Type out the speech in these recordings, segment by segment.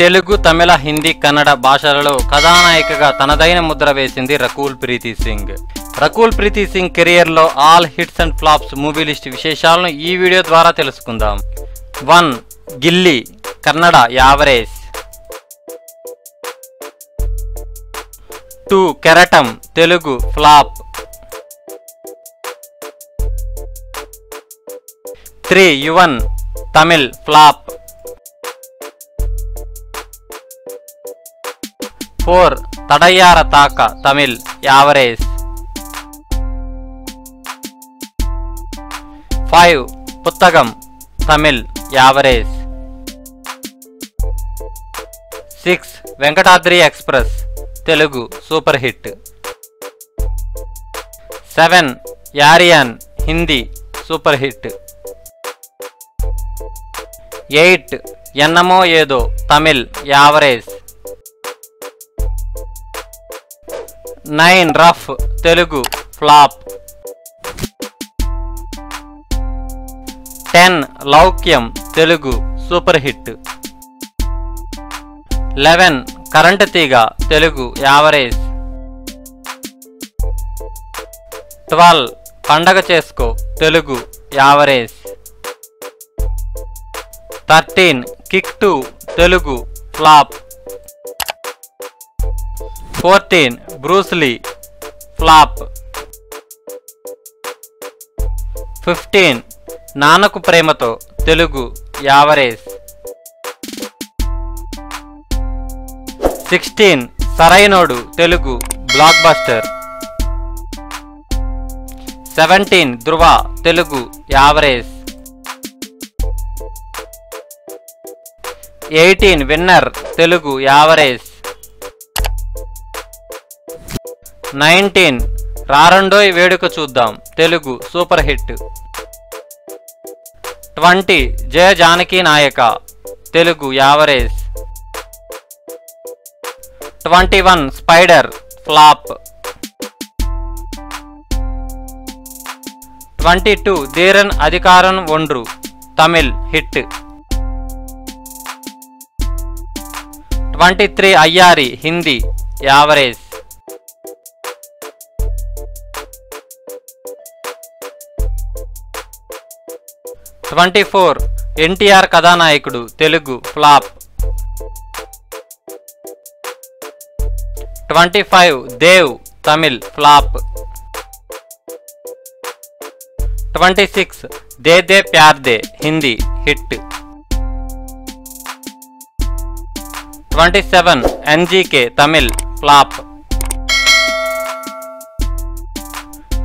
తెలుగు తమిళ హిందీ కన్నడ భాషలలో కథానాయికగా తనదైన ముద్ర వేసింది రకూల్ ప్రీతి సింగ్. రకూల్ ప్రీతి సింగ్ కెరియర్లో all hits and flops movie list విశేషాలను ఈ వీడియో ద్వారా తెలుసుకుందాం. One Gilli Kannada average. Two Keratam Telugu flop. Three Yuvan Tamil flop. Four Thadaiyara Thaakka Tamil average. Five Puthagam Tamil average. Six Venkatadri express Telugu super hit. Seven Yaariyan Hindi super hit. Eight Ennamo Yedho Tamil average. Nine Rough Telugu flop. Ten Loukyam Telugu super hit. Eleven Current Theega Telugu average. Twelve Pandaga Chesko Telugu average. Thirteen Kick two Telugu flop. Fourteen. Bruce Lee flop. Fifteen. Nannaku Prematho Telugu average. Sixteen. Sarrainodu Telugu block buster. Seventeen. Dhruva Telugu average. Eighteen. Winner Telugu average. Nineteen. Raarandoi Veduka Chuddam. Telugu super hit. Twenty. Jaya Janaki Nayaka. Telugu average. Twenty one. Spyder. Flop. Twenty two. Theeran Adhigaaram Ondru. Tamil hit. Twenty three. Aiyaary. Hindi average. Twenty four NTR Kathanayakudu Telugu flop. Twenty five Dev Tamil flop. Twenty six De De Pyaar De Hindi hit. Twenty seven NGK Tamil flop.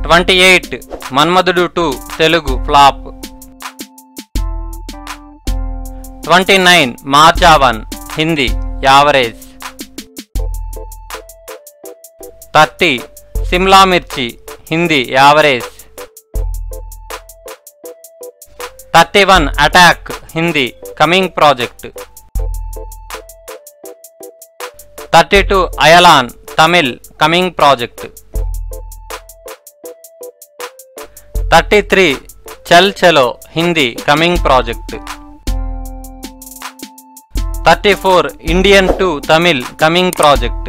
Twenty eight Manmadhudu two Telugu flop. Twenty nine Marjaavaan Hindi average. Thirty Simla Mirchi Hindi average. Thirty one Attack Hindi coming project. Thirty two Ayalaan Tamil coming project. Thirty three Chal Chalo Hindi coming project. Thirty four Indian two Tamil coming project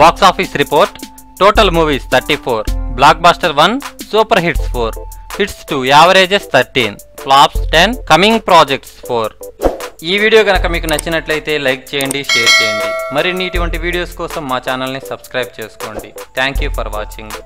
box office report total movies thirty four block buster one super hits four hits two averages thirteen flops ten coming projects four ఈ video కనుక మీకు నచ్చినట్లయితే like చేయండి share చేయండి. మరిన్ని ఇటువంటి videos కోసం మా ఛానల్ని సబ్స్క్రైబ్ చేసుకోండి. Thank you for watching